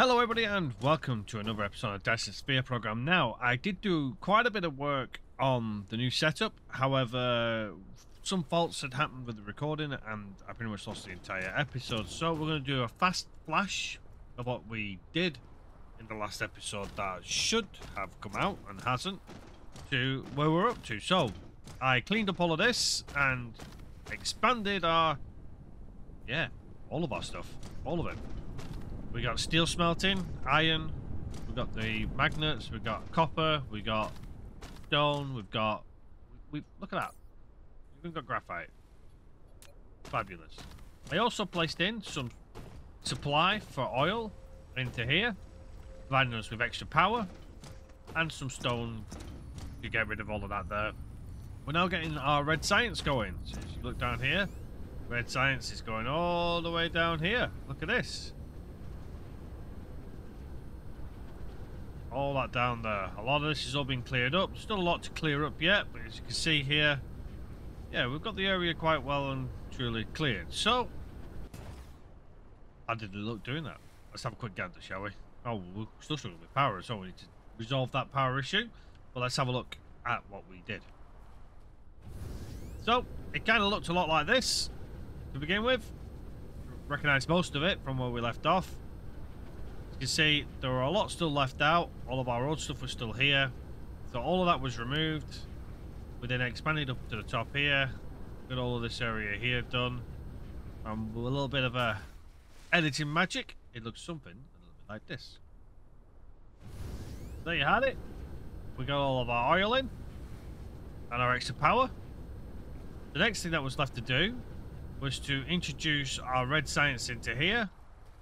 Hello everybody and welcome to another episode of Dyson Sphere program. Now, I did do quite a bit of work on the new setup, however, some faults had happened with the recording and I pretty much lost the entire episode. So we're going to do a fast flash of what we did in the last episode that should have come out and hasn't to where we're up to. So, I cleaned up all of this and expanded our, yeah, all of our stuff, all of it. We got steel smelting, iron, we've got the magnets, we've got copper, we got stone, we've got... We, we Look at that. We've got graphite. Fabulous. I also placed in some supply for oil into here, providing us with extra power, and some stone to get rid of all of that there. We're now getting our red science going. So if you look down here, red science is going all the way down here. Look at this. All that down there. A lot of this has all been cleared up. Still a lot to clear up yet, but as you can see here, yeah, we've got the area quite well and truly cleared. So, how did it look doing that? Let's have a quick gander, shall we? Oh, we're still struggling with power, so we need to resolve that power issue. But let's have a look at what we did. So, it kind of looked a lot like this to begin with. Recognise most of it from where we left off you see, there were a lot still left out. All of our old stuff was still here. So all of that was removed. We then expanded up to the top here. Got all of this area here done. And with a little bit of a editing magic, it looks something a little bit like this. There you had it. We got all of our oil in. And our extra power. The next thing that was left to do was to introduce our red science into here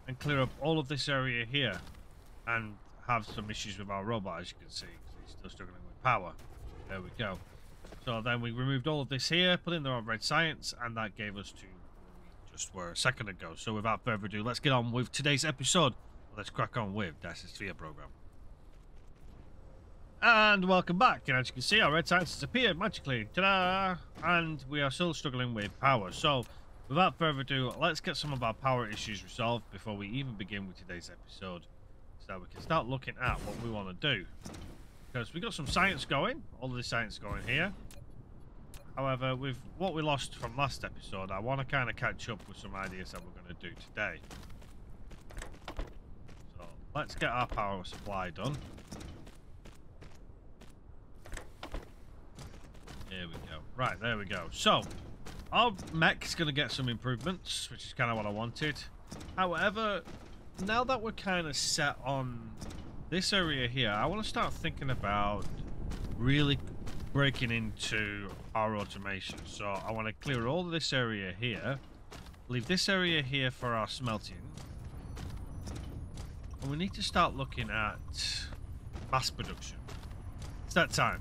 and clear up all of this area here and have some issues with our robot as you can see he's still struggling with power. There we go. So then we removed all of this here put in the red science and that gave us to just were a second ago. So without further ado let's get on with today's episode. Let's crack on with Dyson Sphere program. And welcome back. And as you can see our red science has appeared magically. Ta-da! And we are still struggling with power. So Without further ado, let's get some of our power issues resolved before we even begin with today's episode. So we can start looking at what we want to do. Because we got some science going, all of the science going here. However, with what we lost from last episode, I want to kind of catch up with some ideas that we're going to do today. So let's get our power supply done. There we go. Right, there we go. So, our mech is going to get some improvements, which is kind of what I wanted. However, now that we're kind of set on this area here, I want to start thinking about really breaking into our automation. So I want to clear all this area here, leave this area here for our smelting. And we need to start looking at mass production. It's that time.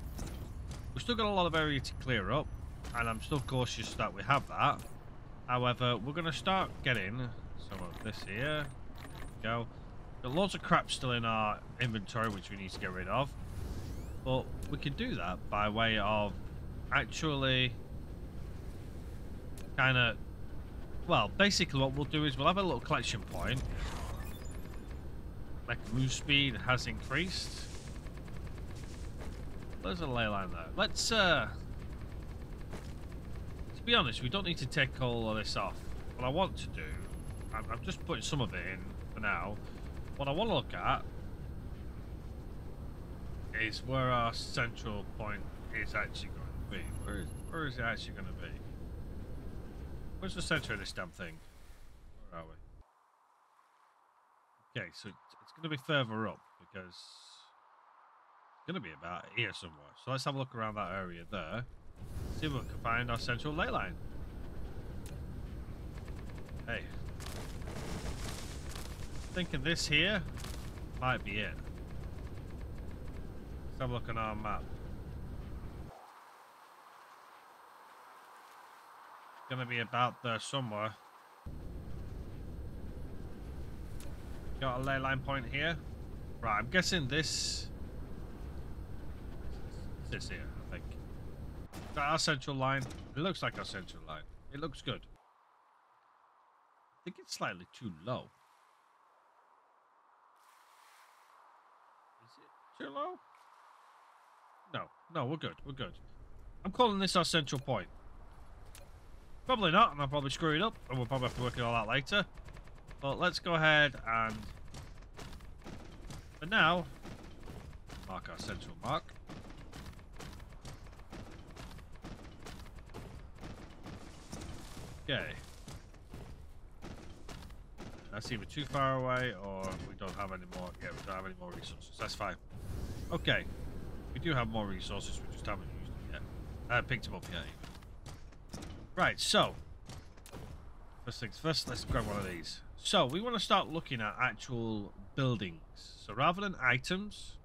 We've still got a lot of area to clear up and I'm still cautious that we have that. However, we're going to start getting some of this here. Go. Got lots of crap still in our inventory, which we need to get rid of. But we can do that by way of actually kind of... Well, basically what we'll do is we'll have a little collection point. Like move speed has increased. There's a ley line there. Let's uh be honest, we don't need to take all of this off. What I want to do, I'm, I'm just putting some of it in for now. What I want to look at is where our central point is actually going to be. Where is, where is it actually going to be? Where's the center of this damn thing? Where are we? Okay, so it's going to be further up because it's going to be about here somewhere. So let's have a look around that area there. See if we can find our central ley line. Hey. Thinking this here might be it. Let's have a look on our map. It's gonna be about there somewhere. Got a ley line point here. Right, I'm guessing this... This here that our central line? It looks like our central line. It looks good. I think it's slightly too low. Is it too low? No, no, we're good. We're good. I'm calling this our central point. Probably not, and I'll probably screw it up, and we'll probably have to work it all out later. But let's go ahead and... For now, mark our central mark. Okay. That's either too far away or we don't have any more. Yeah, we don't have any more resources. That's fine. Okay. We do have more resources, we just haven't used them yet. I picked them up yet. Right, so. First things first, let's grab one of these. So, we want to start looking at actual buildings. So, rather than items,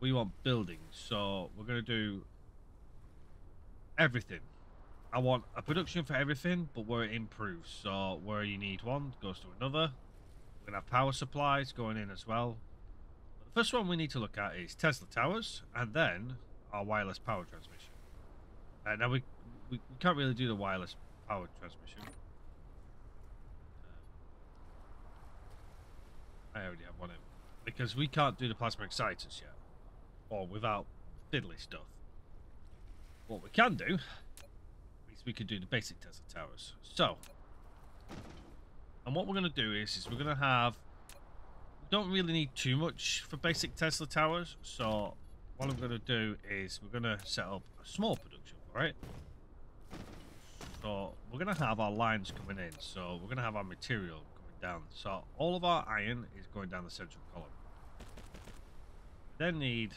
we want buildings. So, we're going to do everything. I want a production for everything, but where it improves. So where you need one goes to another. We're gonna have power supplies going in as well. The first one we need to look at is Tesla towers, and then our wireless power transmission. Uh, now we, we we can't really do the wireless power transmission. Uh, I already have one in because we can't do the plasma exciters yet, or without fiddly stuff. What we can do we could do the basic Tesla towers. So, and what we're going to do is, is we're going to have, we don't really need too much for basic Tesla towers. So, what I'm going to do is we're going to set up a small production it. So, we're going to have our lines coming in. So, we're going to have our material coming down. So, all of our iron is going down the central column. Then need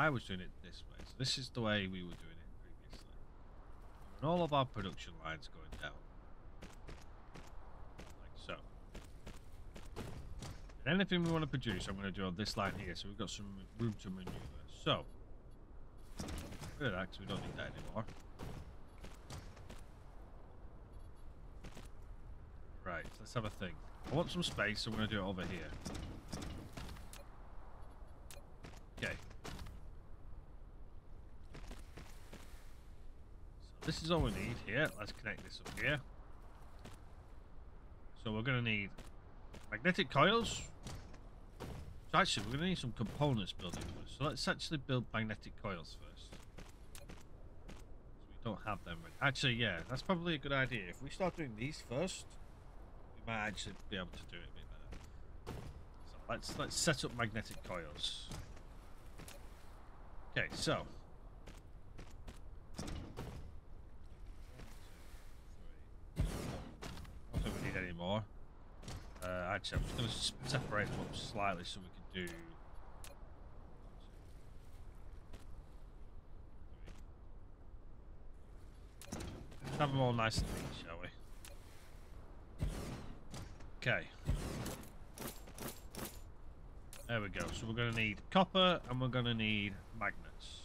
I was doing it this way. So this is the way we were doing it previously. And all of our production lines going down. Like so. And anything we want to produce, I'm going to do on this line here. So we've got some room to maneuver. So, that because we don't need that anymore. Right, let's have a think. I want some space, so I'm going to do it over here. Okay. This is all we need here. Let's connect this up here. So we're going to need magnetic coils. So actually, we're going to need some components building. So let's actually build magnetic coils first. So we don't have them. Actually, yeah, that's probably a good idea. If we start doing these first, we might actually be able to do it a bit better. So let's let's set up magnetic coils. Okay, so anymore. Uh, actually, I'm just going to separate them up slightly so we can do... Let's have them all nice and neat, shall we? Okay. There we go. So we're going to need copper and we're going to need magnets.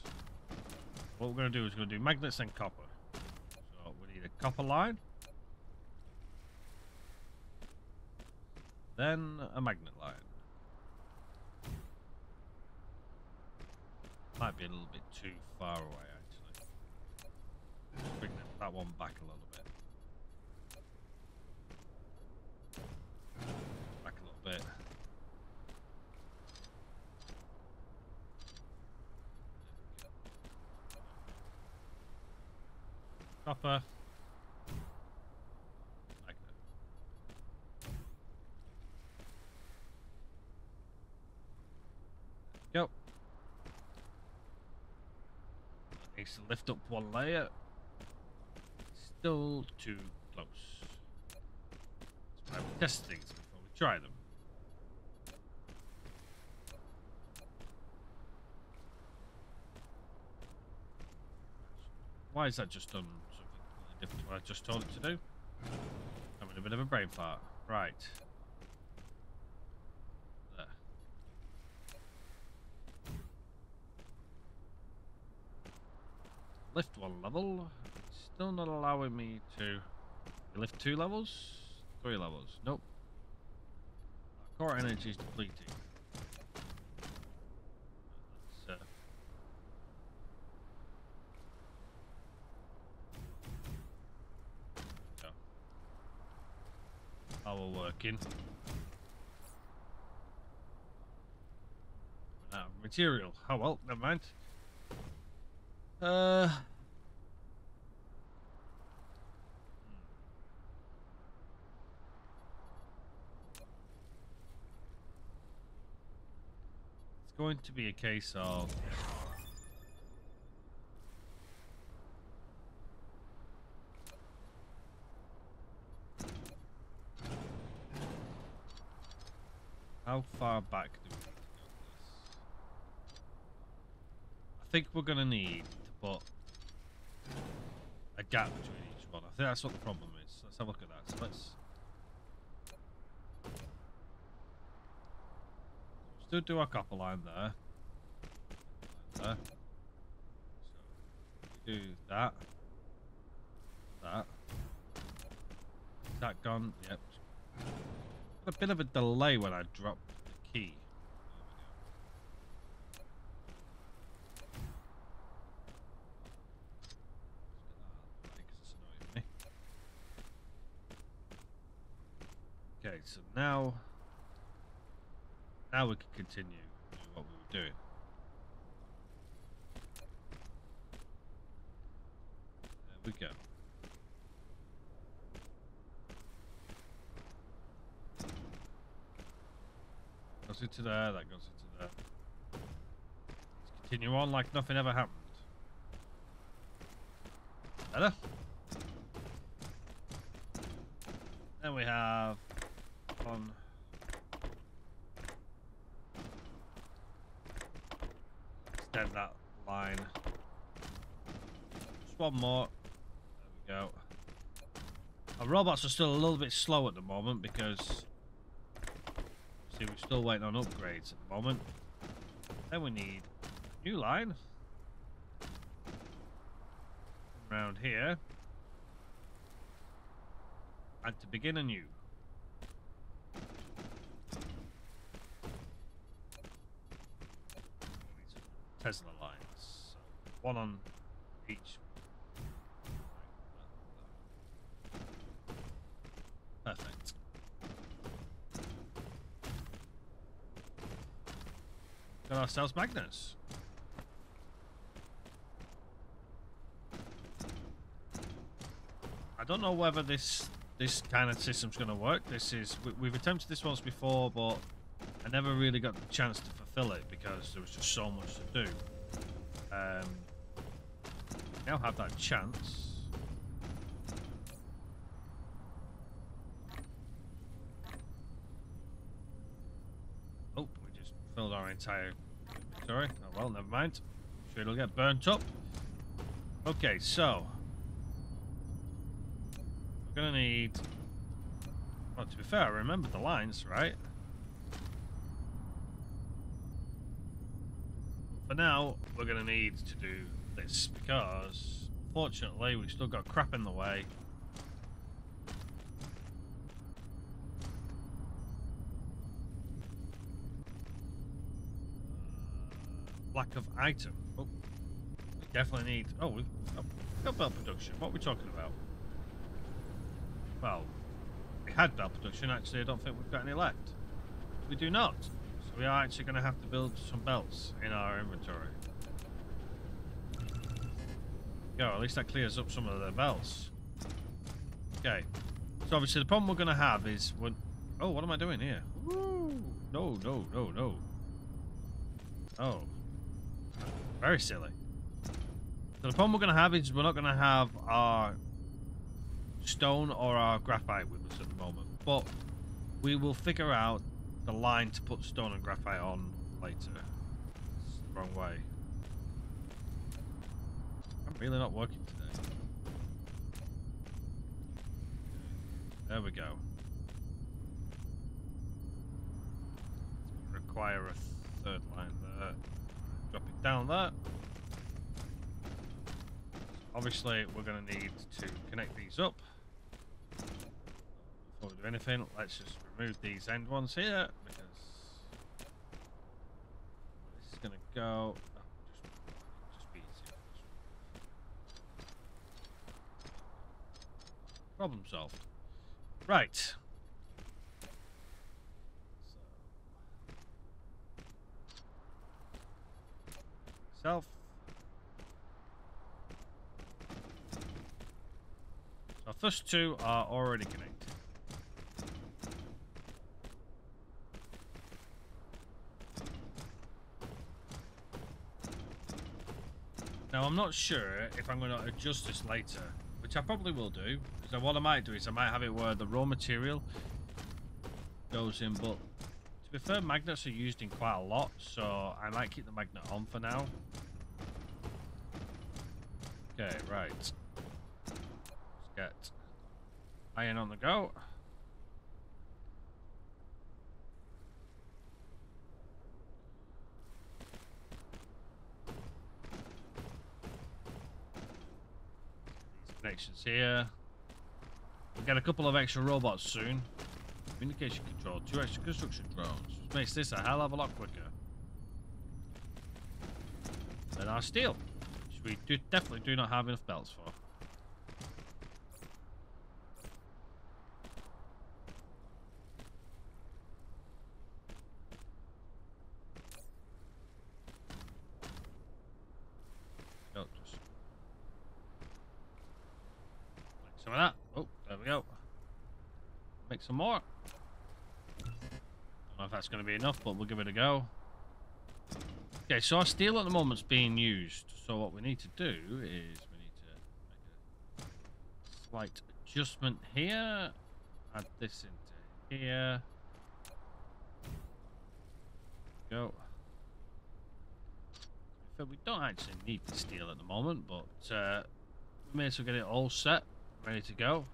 What we're going to do is we're going to do magnets and copper. So we need a copper line. Then a magnet line. Might be a little bit too far away, actually. Bring that one back a little bit. Back a little bit. Copper. Needs to lift up one layer. Still too close. Let's test things before we try them. Why is that just done something different to what I just told it to do? Having a bit of a brain fart. Right. Lift one level. Still not allowing me to lift two levels? Three levels. Nope. Our core energy is depleting. Uh, we're working. Material. Oh well, never mind. Uh. It's going to be a case of How far back do we need to go? I think we're going to need put a gap between each one. I think that's what the problem is. Let's have a look at that. So let's... Still do our copper line there. Line there. So, do that. That. Is that gone? Yep. A bit of a delay when I dropped the key. Okay, so now, now we can continue what we were doing. There we go. Goes into there, that goes into there. Let's continue on like nothing ever happened. Better? Then we have on extend that line. Just one more. There we go. Our robots are still a little bit slow at the moment because See, we're still waiting on upgrades at the moment. Then we need a new line. Around here. And to begin anew. Tesla lines. So one on each. Perfect. Got ourselves magnets. I don't know whether this this kind of system's going to work. This is we, we've attempted this once before, but I never really got the chance to fulfill it because there was just so much to do. Um, now have that chance. Oh, we just filled our entire. Sorry. Oh well, never mind. Sure, it'll get burnt up. Okay, so we're gonna need. Well, to be fair, I remember the lines, right? Now, we're gonna need to do this because, fortunately, we've still got crap in the way. Uh, lack of item. Oh, we definitely need. Oh, we've oh, got belt production. What are we talking about? Well, we had belt production. Actually, I don't think we've got any left. We do not. We are actually going to have to build some belts in our inventory. Go. At least that clears up some of the belts. Okay. So obviously the problem we're going to have is when. Oh, what am I doing here? Woo! No, no, no, no. Oh. Very silly. So the problem we're going to have is we're not going to have our stone or our graphite with us at the moment. But we will figure out the line to put stone and graphite on later. It's the wrong way. I'm really not working today. There we go. Require a third line there. Drop it down there. Obviously, we're going to need to connect these up. Before we do anything, let's just remove these end ones here because this is going to go oh, Problem solved. Right. Self. So first two are already connected. I'm not sure if I'm going to adjust this later, which I probably will do. Because what I might do is I might have it where the raw material goes in, but to be fair, magnets are used in quite a lot, so I might keep the magnet on for now. Okay, right. Let's get iron on the go. Connections here. We'll get a couple of extra robots soon. Communication control, two extra construction drones. Which makes this a hell of a lot quicker. Than our steel, which we do, definitely do not have enough belts for. Some of that. Oh, there we go. Make some more. I Don't know if that's going to be enough, but we'll give it a go. Okay, so our steel at the moment's being used. So what we need to do is we need to make a slight adjustment here. Add this into here. Go. We don't actually need the steel at the moment, but uh, we may as well get it all set. Ready to go.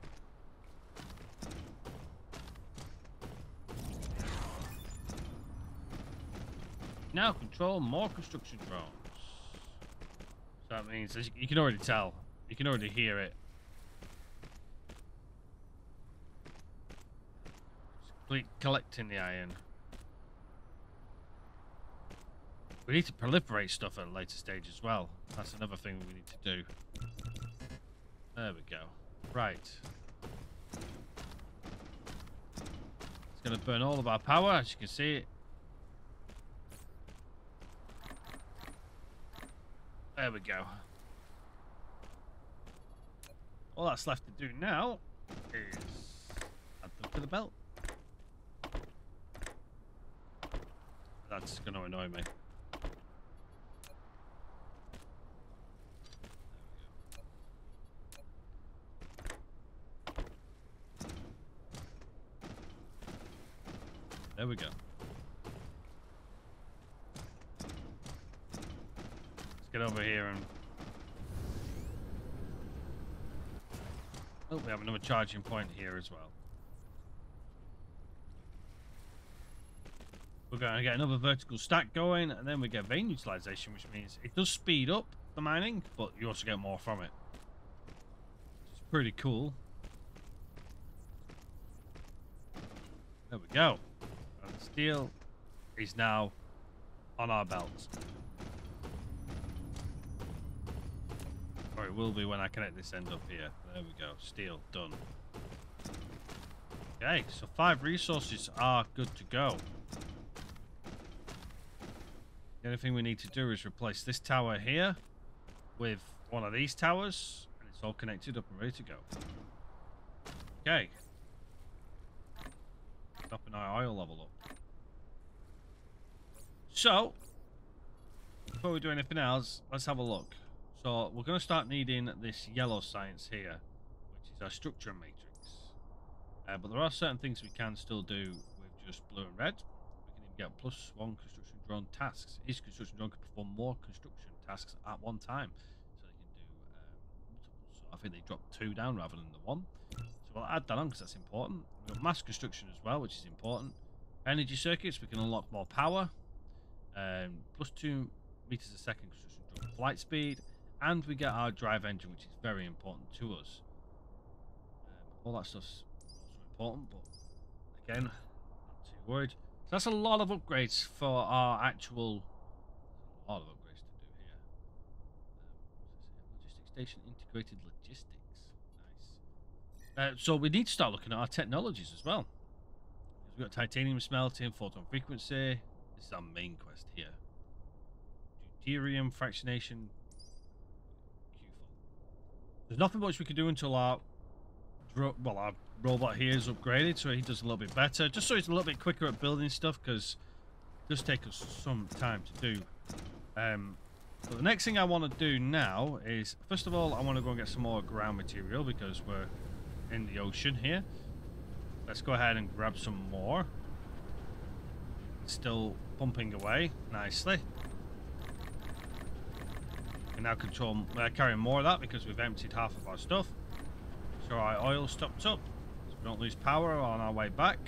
Now control more construction drones. So that means you can already tell. You can already hear it. Collecting the iron. We need to proliferate stuff at a later stage as well. That's another thing we need to do. There we go. Right. It's going to burn all of our power, as you can see. There we go. All that's left to do now is add them to the belt. That's going to annoy me. There we go. Let's get over here and... Oh, we have another charging point here as well. We're going to get another vertical stack going, and then we get vein utilization, which means it does speed up the mining, but you also get more from it. It's pretty cool. There we go. Steel is now on our belts. Or it will be when I connect this end up here. There we go. Steel, done. Okay, so five resources are good to go. The only thing we need to do is replace this tower here with one of these towers, and it's all connected up and ready to go. Okay. Stopping our oil level up. So, before we do anything else, let's have a look. So, we're going to start needing this yellow science here, which is our structure matrix. Uh, but there are certain things we can still do with just blue and red. We can even get plus one construction drone tasks. Each construction drone can perform more construction tasks at one time. So they can do um. So I think they drop two down rather than the one. So we'll add that on because that's important. We've got mass construction as well, which is important. Energy circuits, we can unlock more power um, plus two meters a second construction flight speed, and we get our drive engine, which is very important to us. Um, all that stuff's important, but again, not too worried. So that's a lot of upgrades for our actual. A lot of upgrades to do here. Um, logistics station integrated logistics. Nice. Uh, so we need to start looking at our technologies as well. We've got titanium smelting, photon frequency, this is our main quest here. Deuterium fractionation. There's nothing much we can do until our well our robot here is upgraded, so he does a little bit better. Just so he's a little bit quicker at building stuff, because it does take us some time to do. Um, but the next thing I want to do now is, first of all, I want to go and get some more ground material because we're in the ocean here. Let's go ahead and grab some more. Still pumping away nicely. We now control uh, carry more of that because we've emptied half of our stuff. So our oil stopped up. So we don't lose power on our way back.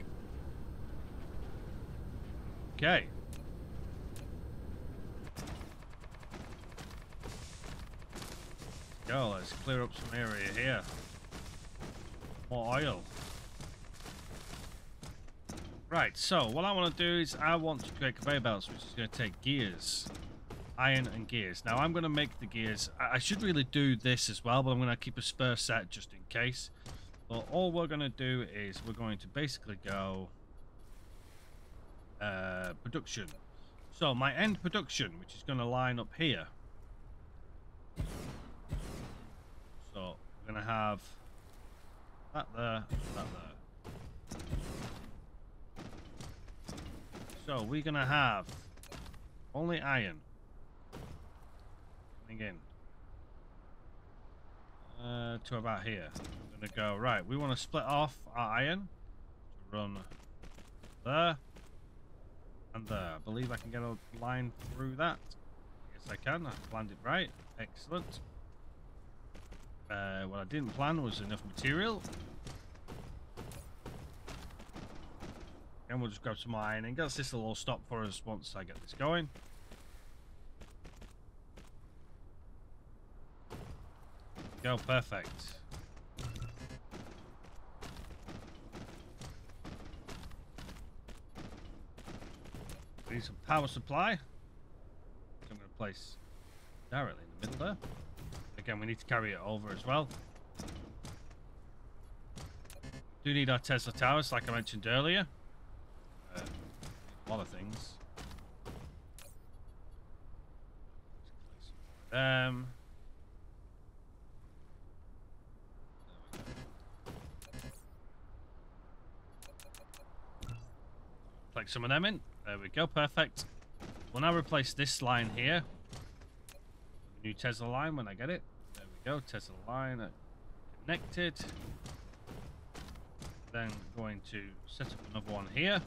Okay. Go, let's clear up some area here. More oil. Right, so what I want to do is I want to create conveyor belts, which is going to take gears. Iron and gears. Now, I'm going to make the gears. I, should really do this as well, but I'm going to keep a spare set just in case. But all we're going to do is we're going to basically go... Uh, production. So, my end production, which is going to line up here. So, we're going to have that there, that there. So we're gonna have only iron coming in uh, to about here. I'm gonna go right. We want to split off our iron to run there and there. I believe I can get a line through that. Yes, I can. I planned it right. Excellent. Uh, what I didn't plan was enough material. And we'll just grab some iron and guess this will all stop for us once I get this going. Go, perfect. We need some power supply. I'm going to place directly in the middle there. Again, we need to carry it over as well. Do need our Tesla towers, like I mentioned earlier of things. Um. Plug some of them in. There we go, perfect. We'll now replace this line here. New Tesla line when I get it. There we go, Tesla line connected. Then going to set up another one here.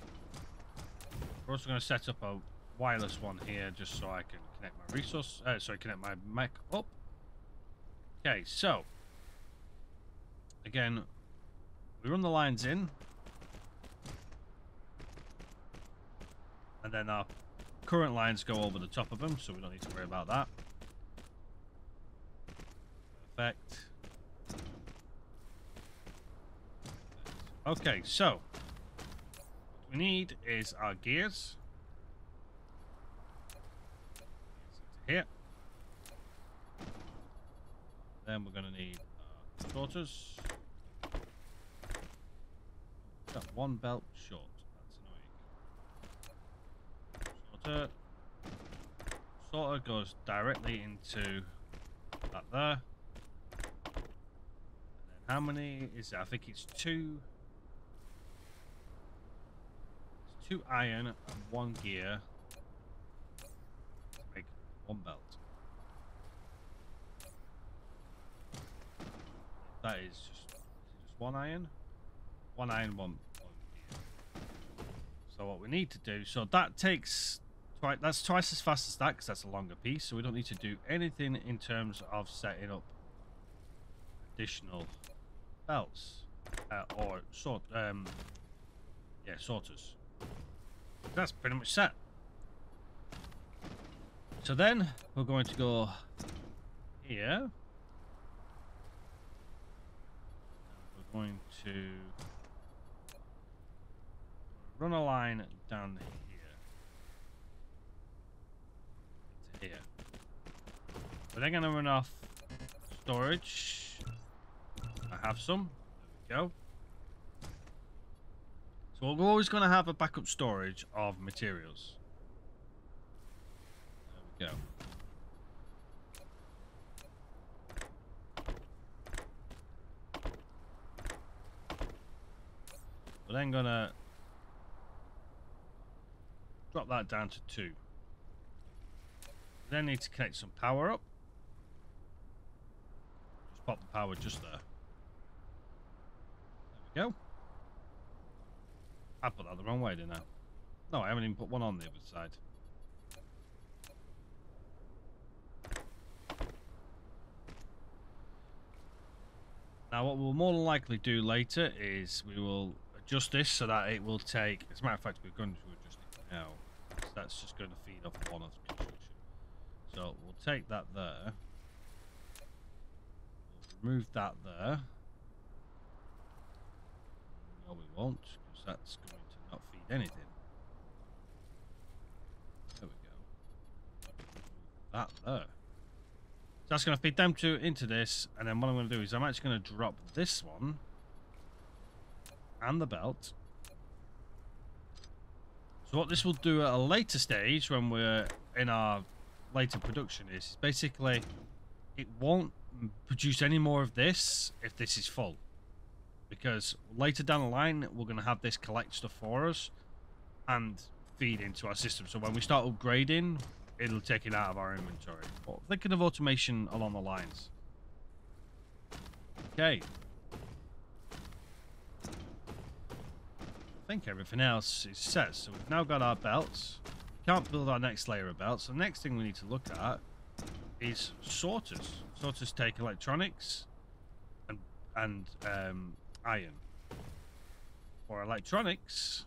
We're also going to set up a wireless one here just so I can connect my resource. Uh, sorry, connect my Mac up. Okay, so again, we run the lines in, and then our current lines go over the top of them, so we don't need to worry about that. Perfect. Okay, so we need is our gears. Here. Then we're going to need uh, sorters. Got one belt short. That's annoying. Sorter. Sorter goes directly into that there. And then how many is it? I think it's two two iron and one gear make one belt. That is just, just one iron? One iron, one, one gear. So what we need to do, so that takes, twice, that's twice as fast as that because that's a longer piece, so we don't need to do anything in terms of setting up additional belts uh, or sort um yeah sorters that's pretty much set. So then we're going to go here. We're going to run a line down here. To here. We're then going to run off storage. I have some. There we go. So we're always going to have a backup storage of materials. There we go. We're then going to drop that down to two. Then need to connect some power up. Just pop the power just there. There we go. I put that the wrong way, didn't I? No, I haven't even put one on the other side. Now, what we'll more than likely do later is we will adjust this so that it will take. As a matter of fact, we're going to adjust it now. So that's just going to feed off one of the instruction. So we'll take that there. We'll remove that there. No, we won't, that's going to not feed anything. There we go. That there. So that's going to feed them two into this, and then what I'm going to do is I'm actually going to drop this one and the belt. So what this will do at a later stage when we're in our later production is basically it won't produce any more of this if this is full. Because later down the line we're going to have this collect stuff for us and feed into our system. So when we start upgrading, it'll take it out of our inventory. But thinking of automation along the lines. Okay. I think everything else is set. So we've now got our belts. Can't build our next layer of belts. The next thing we need to look at is sorters. Sorters take electronics and and um, iron. For electronics,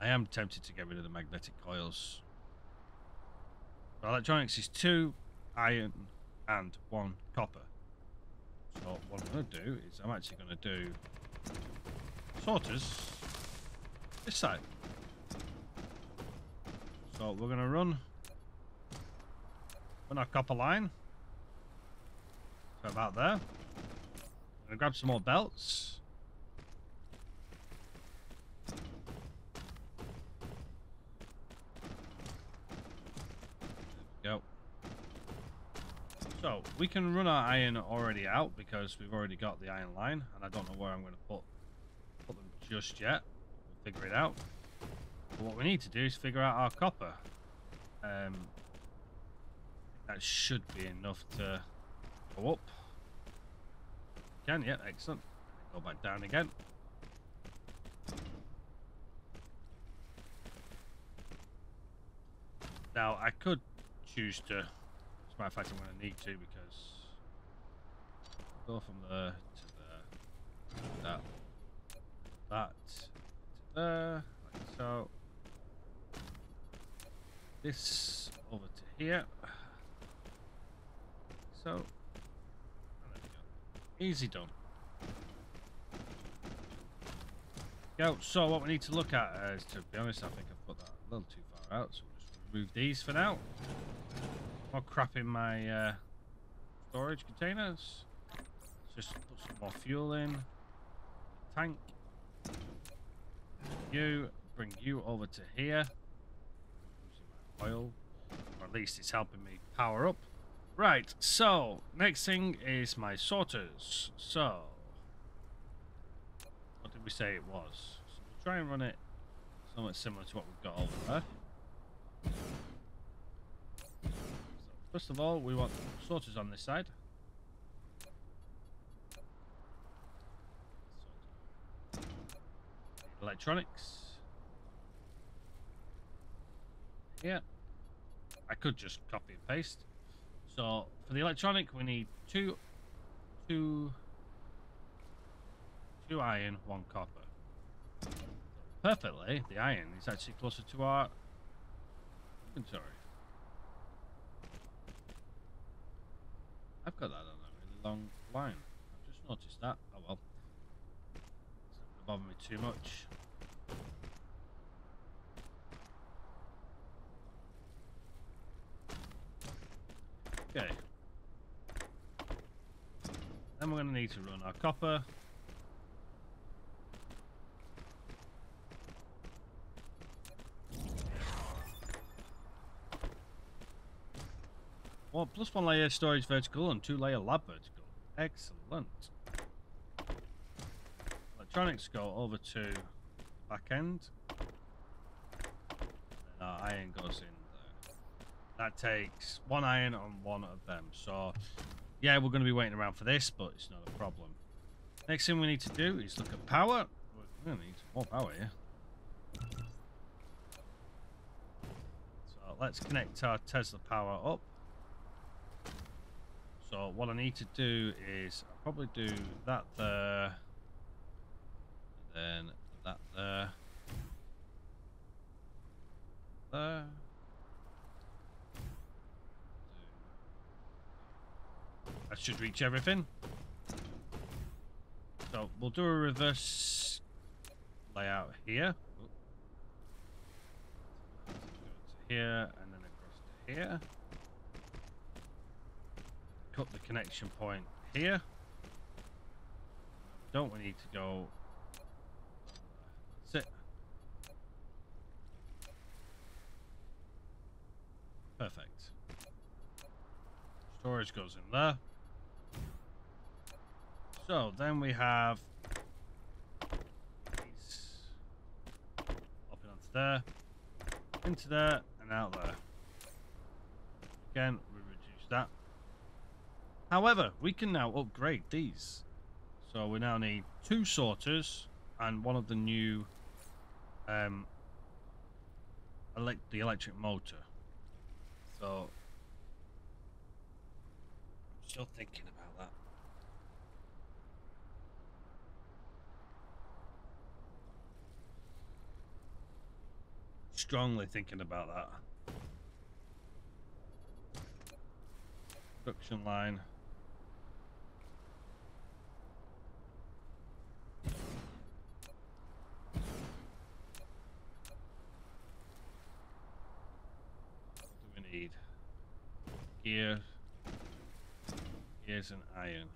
I am tempted to get rid of the magnetic coils. For electronics is two iron and one copper. So what I'm going to do is I'm actually going to do sorters this side. So we're going to run run our copper line. So about there. To grab some more belts. go. So, we can run our iron already out because we've already got the iron line, and I don't know where I'm going to put, put them just yet. We'll figure it out. But what we need to do is figure out our copper. Um, that should be enough to go up. Can, yeah, excellent. Go back down again. Now, I could choose to. As a matter of fact, I'm going to need to because go from there to there, that, that, to there, like so. This over to here. So. Easy done. Go. So what we need to look at is, to be honest, I think I've put that a little too far out. So we'll just remove these for now. More crap in my uh, storage containers. Just put some more fuel in. Tank. You bring you over to here. Oil, or at least it's helping me power up. Right, so next thing is my sorters. So, what did we say it was? So we'll try and run it somewhat similar to what we've got over there. So first of all, we want sorters on this side. Electronics. Yeah. I could just copy and paste. So for the electronic, we need two, two, two iron, one copper. Perfectly, the iron is actually closer to our inventory. I've got that on a really long line. I've just noticed that. Oh well. It's not bother me too much. Okay. Then we're going to need to run our copper. Well, plus one layer storage vertical and two layer lab vertical. Excellent. electronics go over to back end. And our iron goes in. That takes one iron on one of them. So, yeah, we're going to be waiting around for this, but it's not a problem. Next thing we need to do is look at power. We're going to need more power here. So let's connect our Tesla power up. So what I need to do is I'll probably do that there, then that there, there. That should reach everything. So we'll do a reverse layout here. Here and then across to here. Cut the connection point here. Don't we need to go sit. Perfect. Storage goes in there. So then we have these and onto there, into there, and out there. Again, we reduce that. However, we can now upgrade these. So we now need two sorters and one of the new um, elect the electric motor. So I'm still thinking about that. Strongly thinking about that. Production line. What do we need? Gear. Gears and iron.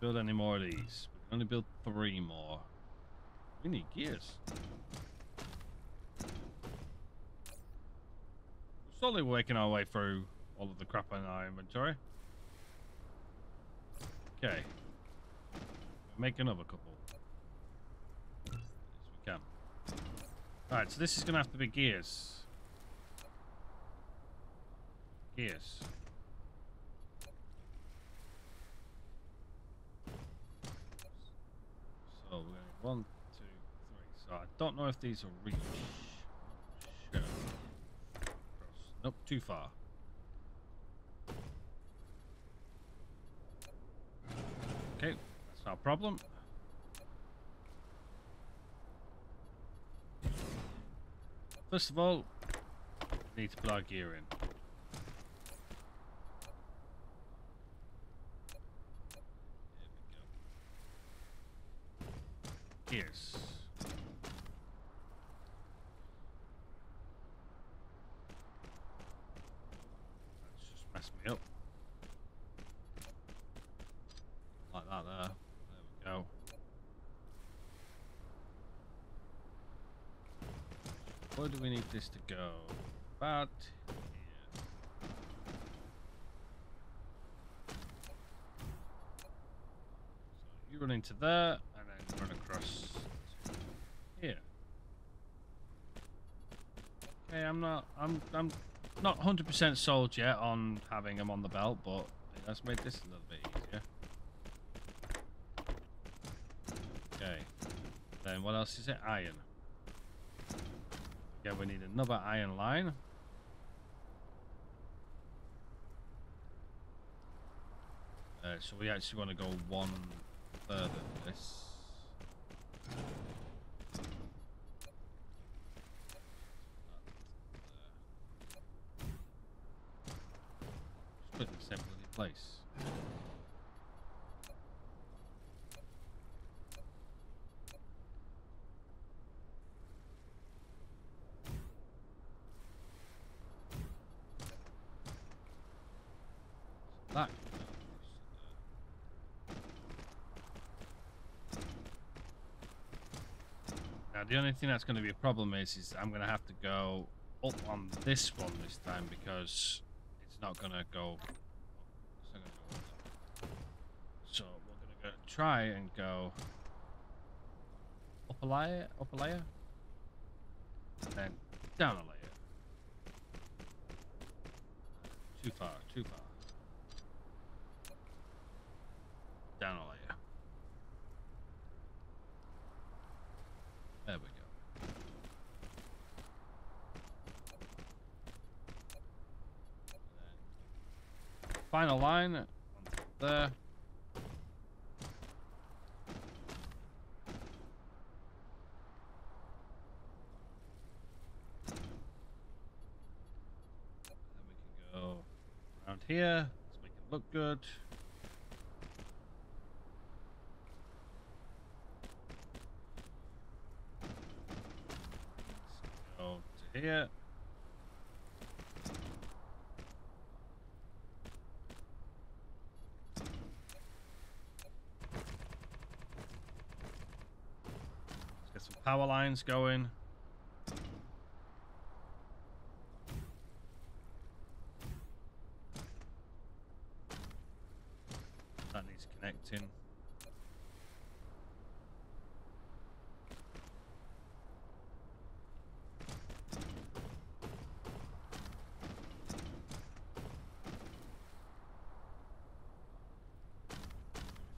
Build any more of these? We can only build three more. We need gears. We're slowly working our way through all of the crap in our inventory. Okay. Make another couple. Yes, we can. Alright, so this is going to have to be gears. Gears. So we're going one, two, three. So I don't know if these will reach. Sure. Nope, too far. Okay, that's a problem. First of all, need to put our gear in. There we go. Gears. That's just messed me up. Like that there. There we go. Where do we need this to go? About you run into there and then run across here. Okay, I'm not I'm I'm not 100% sold yet on having them on the belt, but let's make this a little bit easier. Okay. Then what else is it? Iron. Yeah, we need another iron line. Uh, so we actually want to go one further than this. Put this in place. That. The only thing that's going to be a problem is, is I'm going to have to go up on this one this time because it's not going to go. Go. So we're going to go try and go up a layer, up a layer, and then down a layer. Too far, too far. Down a layer. There we go. Then final line there. Then we can go around here. Let's make it look good. Let's go to here. Power lines going. That needs connecting.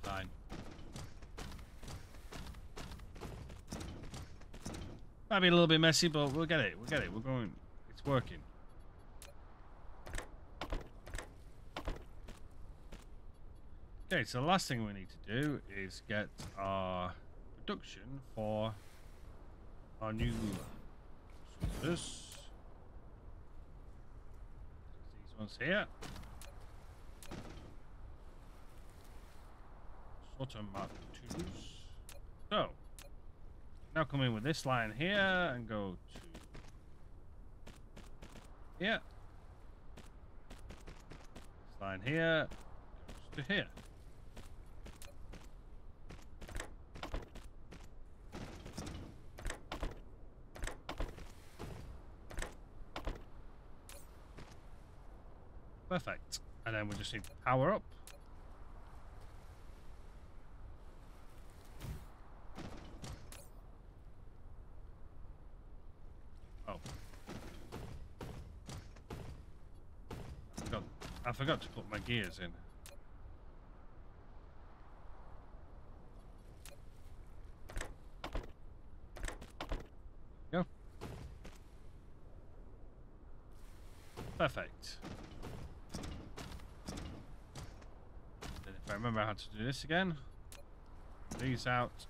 Fine. Might be a little bit messy, but we'll get it. We'll get it. We're going. It's working. Okay, so the last thing we need to do is get our production for our new sweepers. These ones here. Sorter Mark twos. Now come in with this line here and go to here. This line here goes to here. Perfect. And then we just need to power up. Oh. I forgot, I forgot to put my gears in. Go. Perfect. Then if I remember how to do this again, these out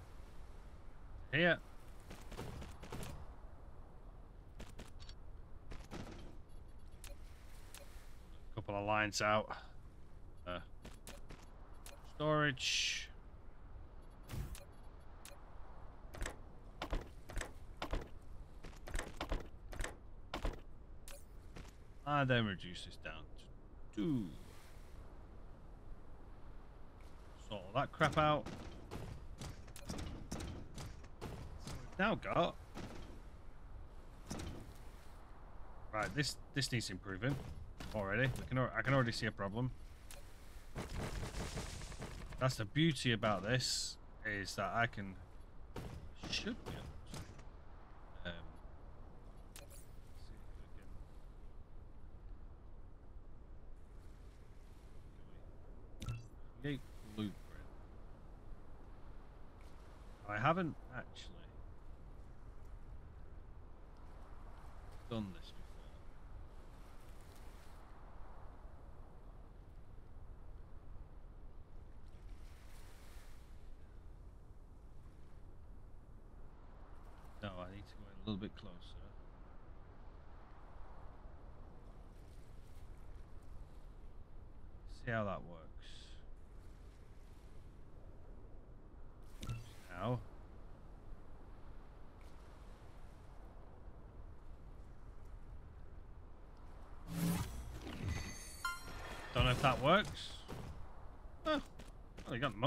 here. Out. Uh, storage. And then reduce this down to two. Sort all that crap out. Now got. Right, this this needs improving already. We can, I can already see a problem. That's the beauty about this is that I can should be um, create blueprint. I haven't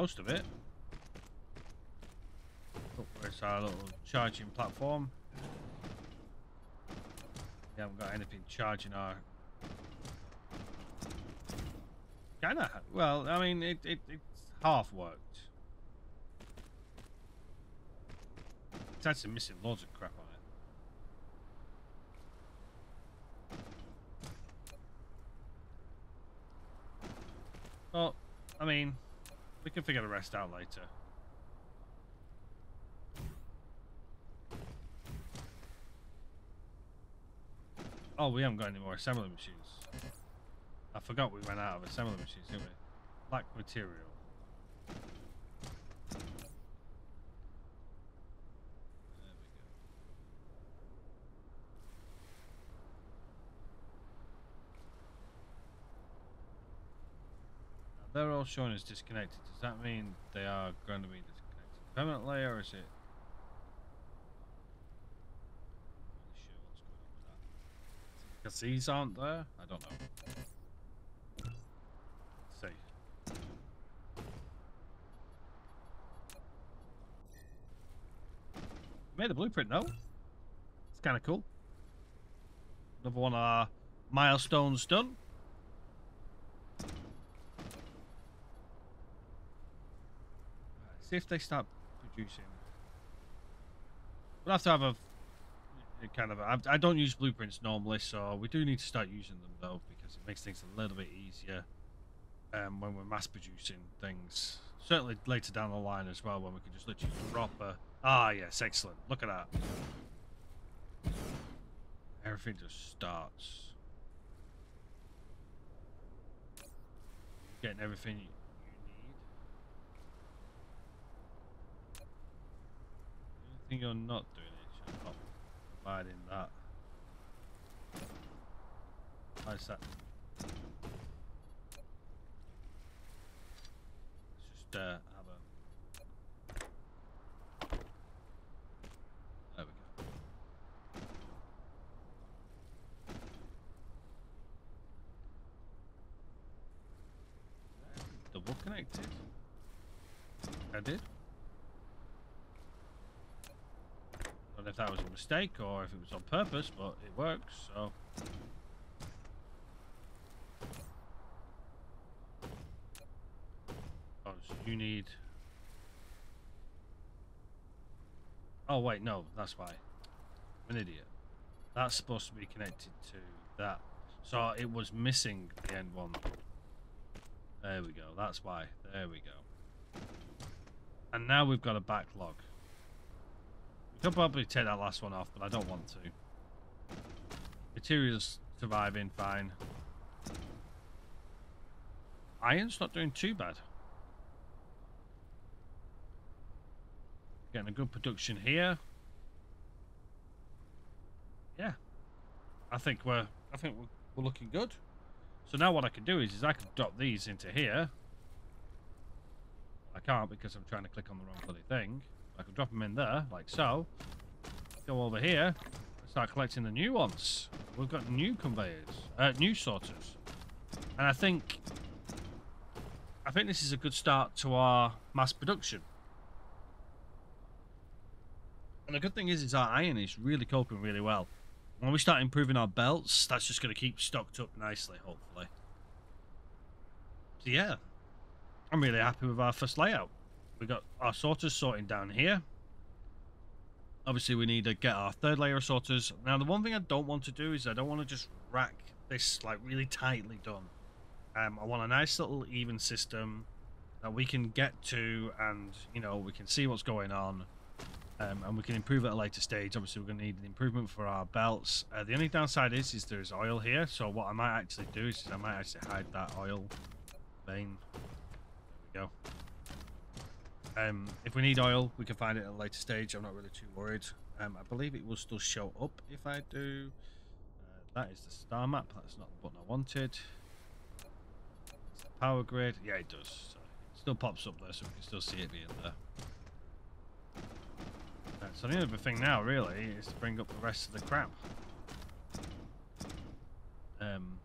most of it. Oh, where's our little charging platform? We haven't got anything charging our Kinda. Well, I mean, it, it it's half worked. It's actually missing loads of crap on it. Well, I mean we can figure the rest out later. Oh, we haven't got any more assembly machines. I forgot we ran out of assembly machines, didn't we? Black material. There we go. Showing as disconnected. Does that mean they are going to be disconnected permanently, or is it? Because these aren't there? I don't know. Let's see. Made a blueprint, no? It's kind of cool. Another one of our milestones done. Right, See if they start producing. We'll have to have a kind of. I I don't use blueprints normally, so we do need to start using them though because it makes things a little bit easier um, when we're mass producing things. Certainly later down the line as well, when we can just literally drop a. Ah, yes, excellent. Look at that. Everything just starts. Getting everything you, you need. The only thing you're not doing is you're not providing that. How's that? Let's just uh. Double connected. I did. don't know if that was a mistake or if it was on purpose, but it works, so. Oh, so you need. Oh, wait, no, that's why. I'm an idiot. That's supposed to be connected to that. So it was missing the end one. There we go, that's why. There we go. And now we've got a backlog. Could probably take that last one off, but I don't want to. Materials surviving fine. Iron's not doing too bad. Getting a good production here. Yeah. I think we're I think we're, we're looking good. So now what I can do is, is I can drop these into here. I can't because I'm trying to click on the wrong bloody thing. I can drop them in there, like so. Go over here start collecting the new ones. We've got new conveyors, uh, new sorters. And I think, I think this is a good start to our mass production. And the good thing is, is our iron is really coping really well. When we start improving our belts, that's just going to keep stocked up nicely, hopefully. So yeah, I'm really happy with our first layout. We got our sorters sorting down here. Obviously, we need to get our third layer of sorters. Now, the one thing I don't want to do is I don't want to just rack this like really tightly done. Um, I want a nice little even system that we can get to, and you know we can see what's going on, um, and we can improve at a later stage. Obviously, we're going to need an improvement for our belts. Uh, the only downside is, is there's oil here. So what I might actually do is I might actually hide that oil vein. There we go. Um, if we need oil, we can find it at a later stage. I'm not really too worried. Um, I believe it will still show up if I do. Uh, that is the star map. That's not the button I wanted. It's the power grid. Yeah, it does. So it still pops up there, so we can still see it being there. So the only other thing now, really, is to bring up the rest of the crap. Um,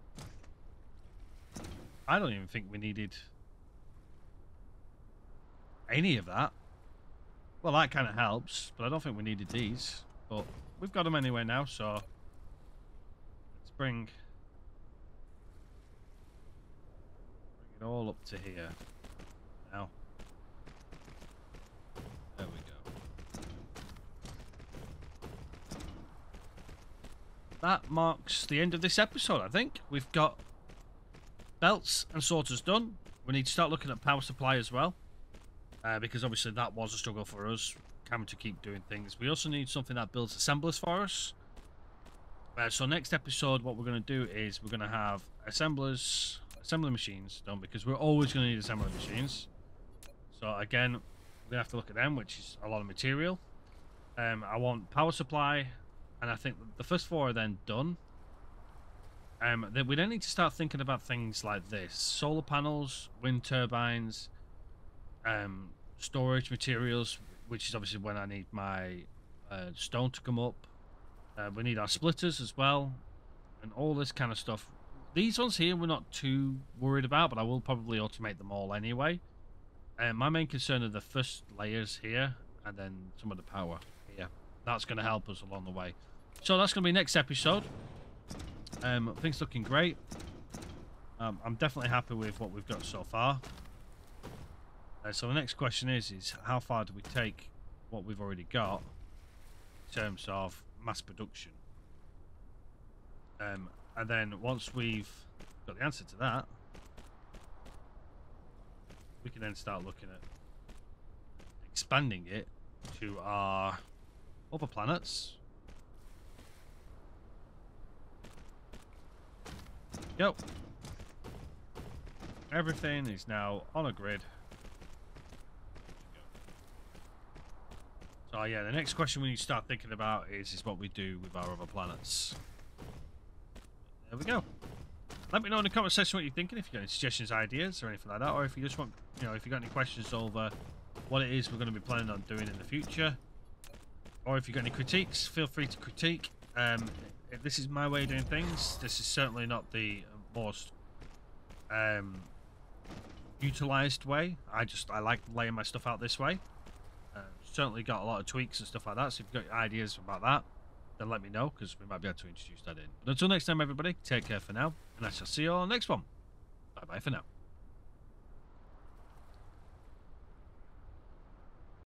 I don't even think we needed any of that. Well, that kind of helps, but I don't think we needed these. But we've got them anyway now, so let's bring, bring it all up to here now. There we go. That marks the end of this episode, I think. We've got belts and sorters done. We need to start looking at power supply as well. Uh, because obviously that was a struggle for us, having to keep doing things. We also need something that builds assemblers for us. Uh, so next episode, what we're going to do is we're going to have assemblers, assembly machines done because we're always going to need assembly machines. So again, we're going to have to look at them, which is a lot of material. Um, I want power supply, and I think the first four are then done. Um, then we then need to start thinking about things like this: solar panels, wind turbines, um, storage materials, which is obviously when I need my uh, stone to come up. Uh, we need our splitters as well, and all this kind of stuff. These ones here we're not too worried about, but I will probably automate them all anyway. Uh, my main concern are the first layers here, and then some of the power here. That's going to help us along the way. So that's going to be next episode. Um, things looking great. Um, I'm definitely happy with what we've got so far. Uh, so the next question is, is how far do we take what we've already got in terms of mass production? Um, and then once we've got the answer to that, we can then start looking at expanding it to our other planets. Yep. Everything is now on a grid. So yeah, the next question we need to start thinking about is, is what we do with our other planets. There we go. Let me know in the comment section what you're thinking, if you've got any suggestions, ideas, or anything like that, or if you just want, you know, if you've got any questions over what it is we're going to be planning on doing in the future, or if you've got any critiques, feel free to critique. Um, if this is my way of doing things, this is certainly not the most um, utilized way. I just I like laying my stuff out this way. Certainly got a lot of tweaks and stuff like that. So if you've got ideas about that, then let me know because we might be able to introduce that in. But until next time, everybody, take care for now, and I shall see you all next one. Bye bye for now.